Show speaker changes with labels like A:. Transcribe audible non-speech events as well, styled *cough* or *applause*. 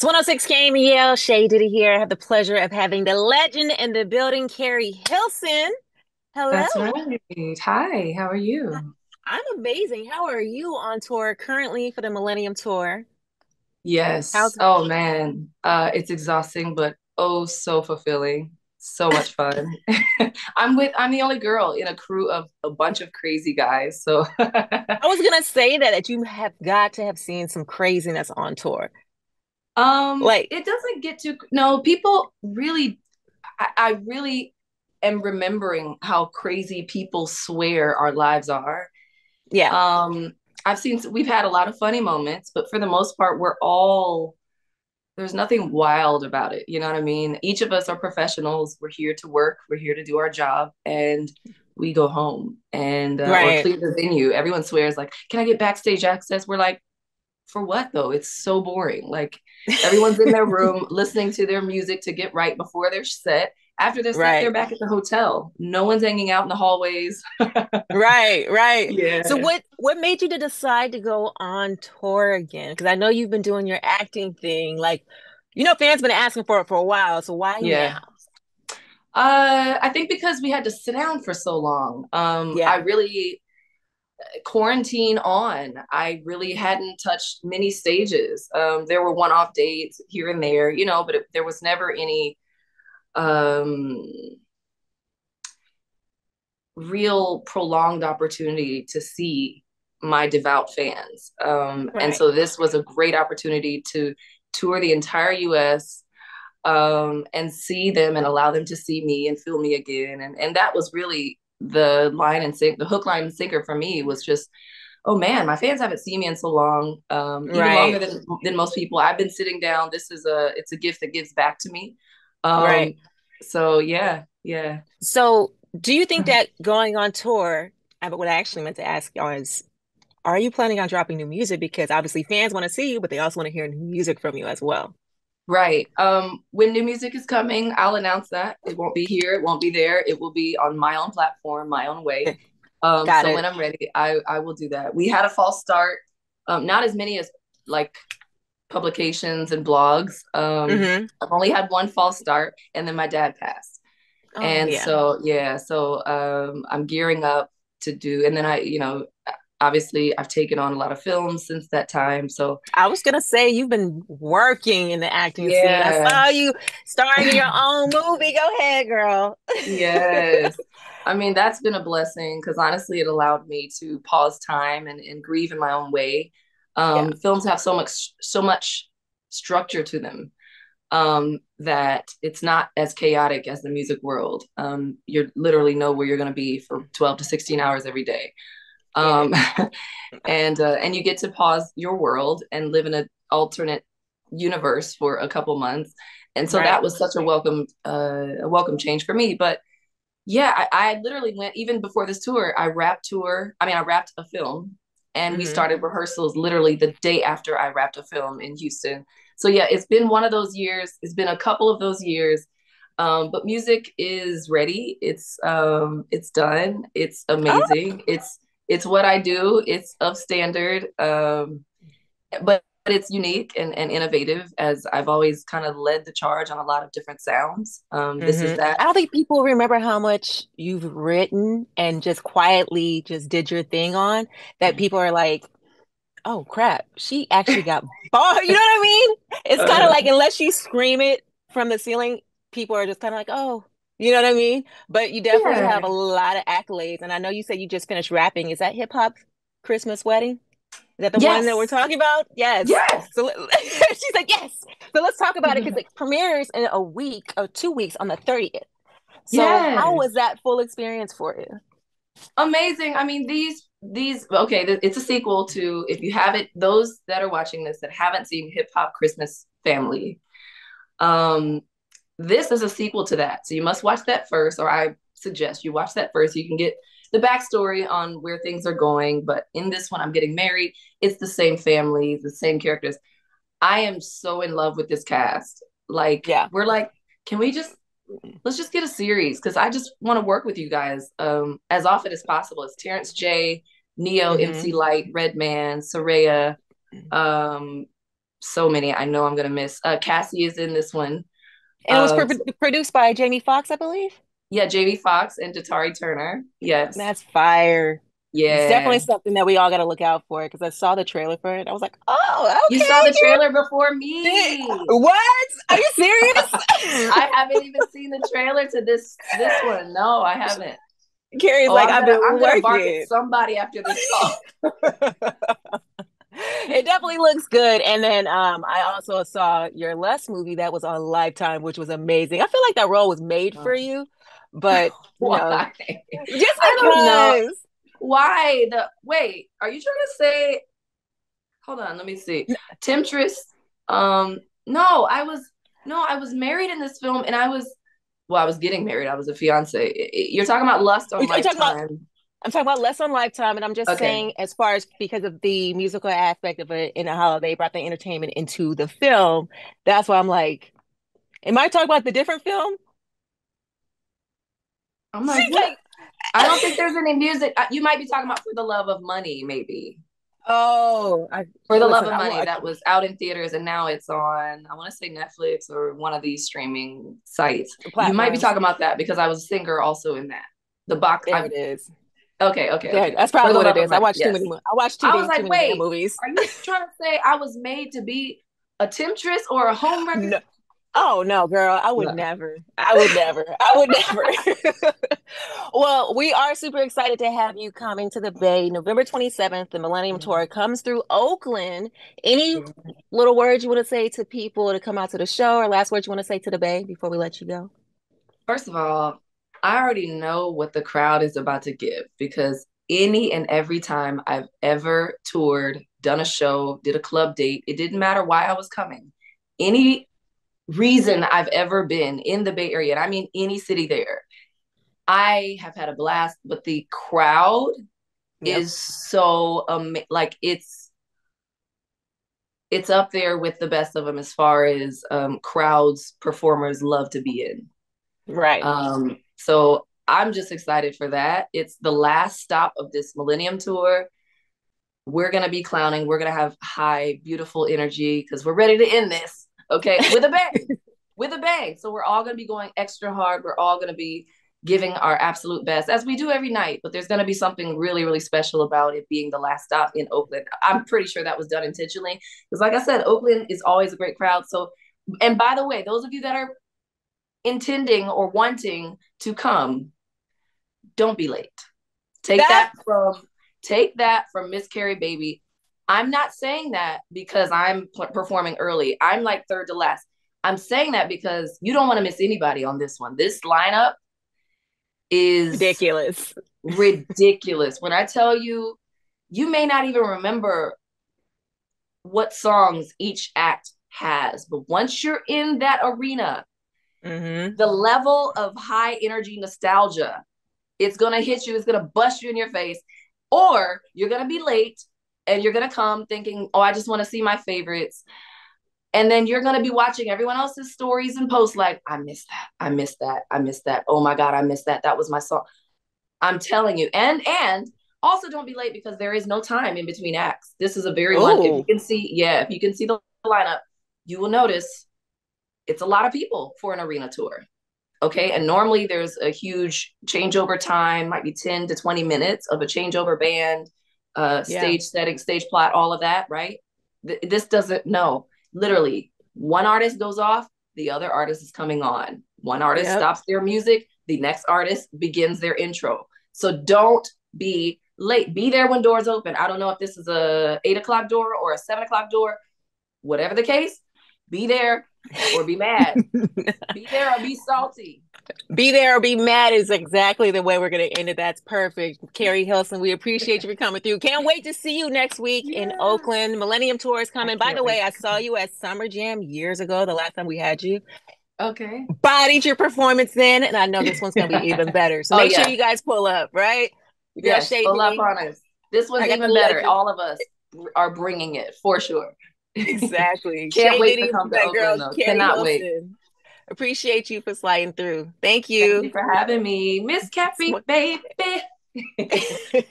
A: It's 106 KMEL. Shay Diddy here. I have the pleasure of having the legend in the building, Keri Hilson. Hello.
B: That's right. Hi, how are you?
A: I'm amazing. How are you on tour currently for the Millennium Tour?
B: Yes.
A: How's
B: Oh man, uh, it's exhausting, but oh so fulfilling. So much *laughs* fun. *laughs* I'm with I'm the only girl in a crew of a bunch of crazy guys. So *laughs*
A: I was gonna say that that you have got to have seen some craziness on tour.
B: Um
A: Like,
B: it doesn't get to no, people really I, I really am remembering how crazy people swear our lives are.
A: yeah,
B: Um I've seen we've had a lot of funny moments, but for the most part, we're all there's nothing wild about it. You know what I mean? Each of us are professionals. We're here to work. We're here to do our job, and we go home and uh,
A: right,
B: clear the venue. Everyone swears like, "Can I get backstage access?" We're like, "For what though? It's so boring." Like everyone's in their *laughs* room listening to their music to get right before their set. After their set, they're back at the hotel. No one's hanging out in the hallways. *laughs*
A: right, right. So what what made you to decide to go on tour again? Because I know you've been doing your acting thing. Like, you know, fans been asking for it for a while. So why
B: Yeah.
A: now?
B: Uh, I think because we had to sit down for so long. Um,
A: yeah.
B: I really quarantine on, I really hadn't touched many stages. Um, there were one-off dates here and there, you know, but it, there was never any um, real prolonged opportunity to see my devout fans. Um, and so this was a great opportunity to tour the entire US um, and see them and allow them to see me and feel me again. And and that was really the line and sink, the hook, line, and sinker for me was just, oh man, my fans haven't seen me in so long, um, even longer than than most people. I've been sitting down. This is a it's a gift that gives back to me.
A: right.
B: Um, so yeah, yeah.
A: So, do you think that going on tour, but what I actually meant to ask y'all is, are you planning on dropping new music? Because obviously fans want to see you, but they also want to hear new music from you as well.
B: Right. Um, when new music is coming, I'll announce that. It won't be here, it won't be there. It will be on my own platform, my own way. *laughs* Um,
A: Got
B: so when. I'm ready, I I will do that. We had a false start. Um, not as many as like publications and blogs. Um,
A: hmm
B: I've only had one false start, and then my dad passed.
A: Oh
B: And
A: yeah.
B: so yeah, so um, I'm gearing up to do, and then I, you know, obviously I've taken on a lot of films since that time. So
A: I was gonna say you've been working in the acting scene. I
B: yeah.
A: saw you starring in your *laughs* own movie. Go ahead, girl.
B: Yes. *laughs* I mean, that's been a blessing because honestly, it allowed me to pause time and, and grieve in my own way.
A: Yeah,
B: Um, films have so much so much structure to them um, that it's not as chaotic as the music world. Um, you literally know where you're going to be for 12 to 16 hours every day. Um, *laughs* and uh, and you get to pause your world and live in an alternate universe for a couple months. And so that was such a welcome uh, a welcome change for me. But yeah, I, I literally went even before this tour. I wrapped tour. I mean, I wrapped a film, and we
A: hmm
B: started rehearsals literally the day after I wrapped a film in Houston. So yeah, it's been one of those years. It's been a couple of those years. Um, but music is ready. It's um, it's done. It's
A: Oh,
B: amazing. It's it's what I do. It's of standard. Um, but it's unique and, and innovative as I've always kind of led the charge on a lot of different sounds. Um, this is
A: hmm
B: that.
A: I don't think people remember how much you've written and just quietly just did your thing on that people are like, oh crap, she actually got *laughs* bars. You know what I mean? It's kind of
B: Uh,
A: like unless you scream it from the ceiling, people are just kind of like, oh, you know what I mean? But you definitely have a lot of accolades. And I know you said you just finished rapping. Is that Hip Hop Christmas Wedding? Is that the one that we're talking about? Yes.
B: Yes.
A: So *laughs* she's like, yes. So let's talk about it because it premieres in a week or two weeks on the 30th. So how was that full experience for you?
B: Amazing. I mean, these these okay, th- it's a sequel to if you haven't those that are watching this that haven't seen Hip Hop Christmas Family. Um, this is a sequel to that. So you must watch that first, or I suggest you watch that first. You can get the backstory on where things are going. But in this one, I'm getting married. It's the same family, the same characters. I am so in love with this cast. Like,
A: Yeah.
B: we're like, can we just let's just get a series because I just want to work with you guys um, as often as possible. It's Terrence J, Ne-Yo,
A: hmm
B: MC Lyte, Redman, Soraya, um, so many I know I'm gonna miss. Uh, Cassie is in this one.
A: And it was pro- produced by Jamie Foxx, I believe.
B: Yeah, Jamie Foxx and Datari Turner. Yes.
A: That's fire.
B: Yeah.
A: It's definitely something that we all got to look out for because I saw the trailer for it. I was like, oh, okay.
B: You saw the trailer before me.
A: What? Are you serious? *laughs*
B: I haven't even seen the trailer to this this one. No, I haven't.
A: Keri's oh, like, I'm I've gonna, been I'm working.
B: somebody after this call. *laughs* *laughs*
A: it definitely looks good. And then um, I also saw your Les movie that was on Lifetime, which was amazing. I feel like that role was made for you, *laughs* but why? Know, just. I don't know.
B: Why the wait? Are you trying to say? Hold on, let me see. Temptress. Um, no, I was no, I was married in this film, and I was well, I was getting married. I was a fiance. You're talking about lust on Lifetime.
A: I'm talking about less on Lifetime, and I'm just okay. saying, as far as because of the musical aspect of it and how they brought the entertainment into the film, that's why I'm like, am I talking about the different film?
B: I'm like, like I don't think there's any music. You might be talking about For the Love of Money, maybe.
A: Oh, I,
B: For the listen, Love of Money, that was out in theaters and now it's on, I want to say Netflix or one of these streaming sites. You might be talking about that because I was a singer also in that. The box.
A: There I, it is.
B: Okay, okay,
A: yeah,
B: okay.
A: that's probably what it is. I watched yes. too many. I watched too, I was like, wait, movies.
B: Are you trying to say I was made to be a temptress or a homewrecker? *gasps*
A: No. Oh no, girl, I would no. never. I would never. I would never. *laughs* well, we are super excited to have you coming to the Bay November 27th. The Millennium mm-hmm. Tour comes through Oakland. Any little words you want to say to people to come out to the show or last words you want to say to the Bay before we let you go?
B: First of all, I already know what the crowd is about to give because any and every time I've ever toured, done a show, did a club date, it didn't matter why I was coming. Any reason I've ever been in the Bay Area, and I mean any city there, I have had a blast. But the crowd yep. is so um like it's it's up there with the best of them as far as um crowds performers love to be in.
A: Right.
B: Um so I'm just excited for that. It's the last stop of this Millennium Tour. We're going to be clowning. We're going to have high, beautiful energy because we're ready to end this, okay, *laughs* with a bang. with a bang. So we're all going to be going extra hard. We're all going to be giving our absolute best as we do every night. But there's going to be something really, really special about it being the last stop in Oakland. I'm pretty sure that was done intentionally because, like I said, Oakland is always a great crowd. So, and by the way, those of you that are intending or wanting to come, don't be late. Take that, that from take that from Miss Keri Baby. I'm not saying that because I'm performing early. I'm like third to last. I'm saying that because you don't want to miss anybody on this one. This lineup is
A: ridiculous.
B: Ridiculous. when I tell you, you may not even remember what songs each act has, but once you're in that arena, mm-hmm. the level of high energy nostalgia it's going to hit you, it's going to bust you in your face, or you're going to be late and you're going to come thinking, oh, I just want to see my favorites. And then you're going to be watching everyone else's stories and posts like, I missed that. I missed that. I missed that. Oh my God, I missed that. That was my song. I'm telling you. And, and, also don't be late because there is no time in between acts. This is a very long, if you can see, yeah, if you can see the lineup, you will notice it's a lot of people for an arena tour. Okay. And normally there's a huge changeover time, might be 10 to 20 minutes of a changeover band, uh, stage yeah. setting, stage plot, all of that, right? Th- this doesn't, no, literally one artist goes off, the other artist is coming on. One artist yep. stops their music, the next artist begins their intro. So don't be late. Be there when doors open. I don't know if this is a eight o'clock door or a seven o'clock door, whatever the case, be there or be mad. *laughs* be there or be salty.
A: Be there or be mad is exactly the way we're going to end it. That's perfect. Keri Hilson, we appreciate you for coming through. Can't wait to see you next week yeah. in Oakland. Millennium Tour is coming. By the way, I saw you at Summer Jam years ago, the last time we had you.
B: Okay.
A: Bodied your performance then, and I know this one's going to be even *laughs* better. So oh, make yeah. sure you guys pull up, right?
B: Yeah, pull up on us. This one's even better. All of us are bringing it for sure.
A: Exactly. *laughs*
B: Can't wait to come to Oakland, though. Cannot Wilson. wait.
A: Appreciate you for sliding through. Thank you.
B: Thank you for having me. Miss Cappy, baby. *laughs*